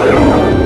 Música